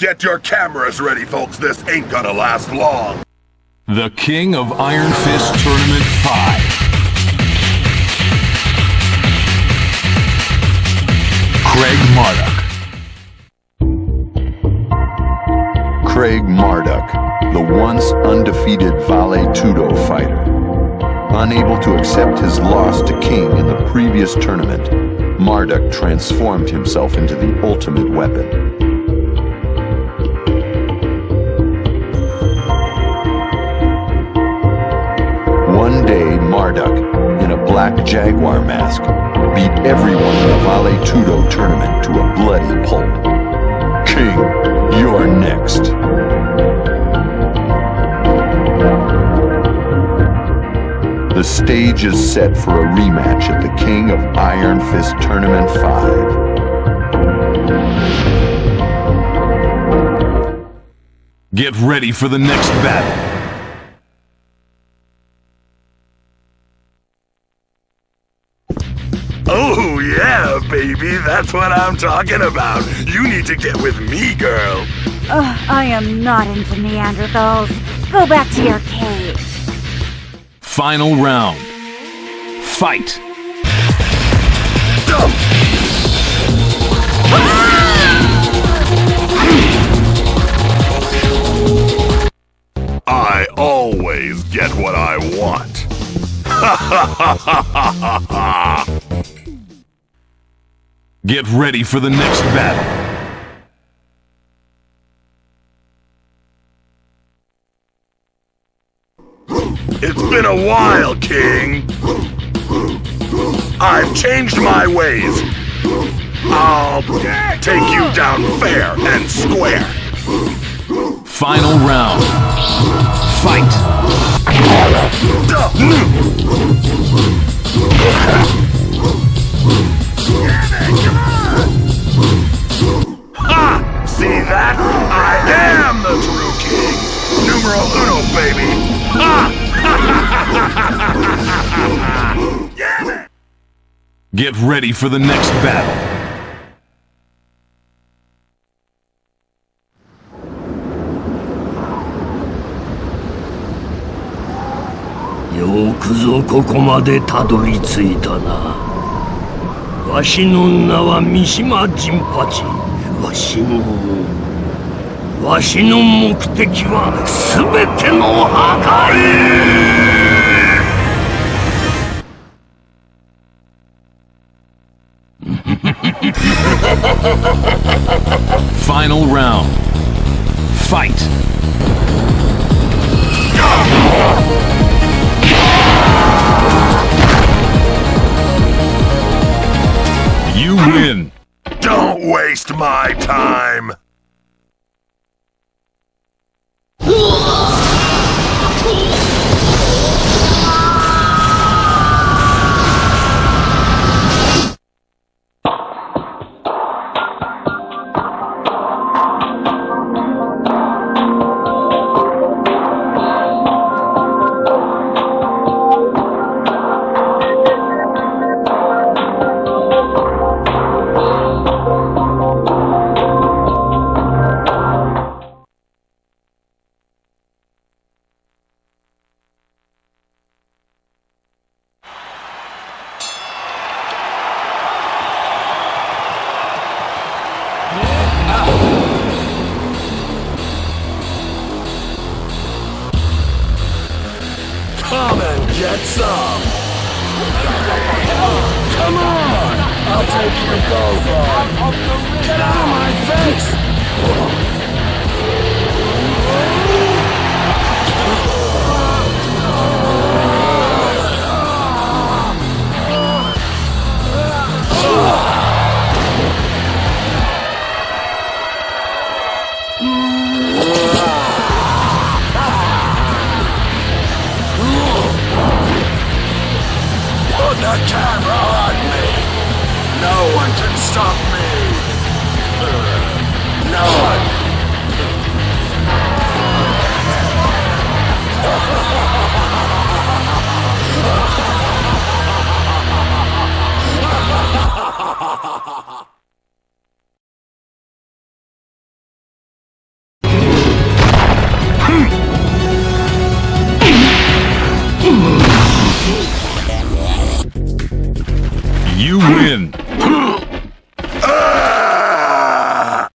Get your cameras ready, folks. This ain't gonna last long. The King of Iron Fist Tournament 5. Craig Marduk. Craig Marduk, the once undefeated Vale Tudo fighter. Unable to accept his loss to King in the previous tournament, Marduk transformed himself into the ultimate weapon. Marduk, in a black jaguar mask, beat everyone in the Vale Tudo tournament to a bloody pulp. King, you're next. The stage is set for a rematch at the King of Iron Fist Tournament 5. Get ready for the next battle. Oh, yeah, baby. That's what I'm talking about. You need to get with me, girl. Ugh, I am not into Neanderthals. Go back to your cave. Final round. Fight. Ah! I always get what I want. Get ready for the next battle. It's been a while, King. I've changed my ways. I'll take you down fair and square. Final round. Fight. Numero uno, baby. Ah! Get ready for the next battle. よくぞここまでたどり着いたなわしの名は三島陣八わしのわしの目的は全ての破壊 Final round. Fight. You win. Don't waste my time. Come and get some. Come on, I'll take your both Get out of my face! The camera on me! No one can stop me! Uh, no one! You win.